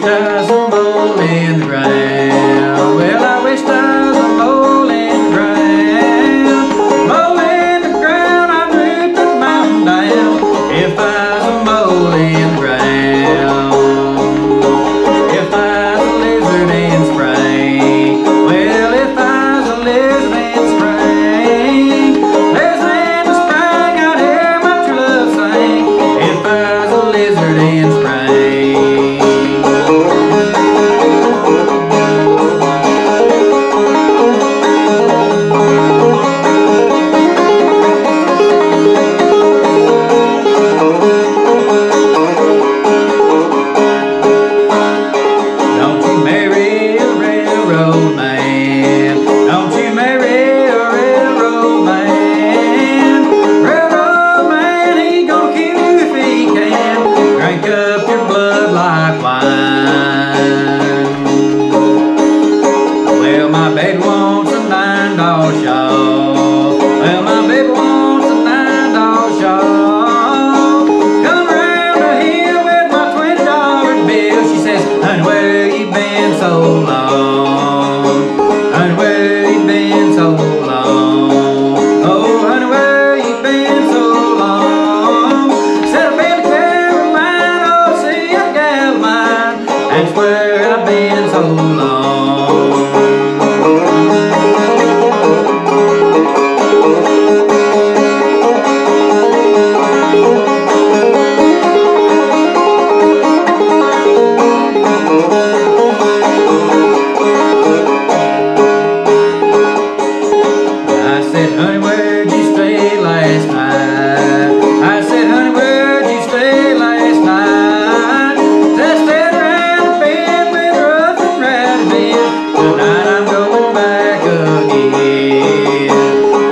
기다 where I've been so long.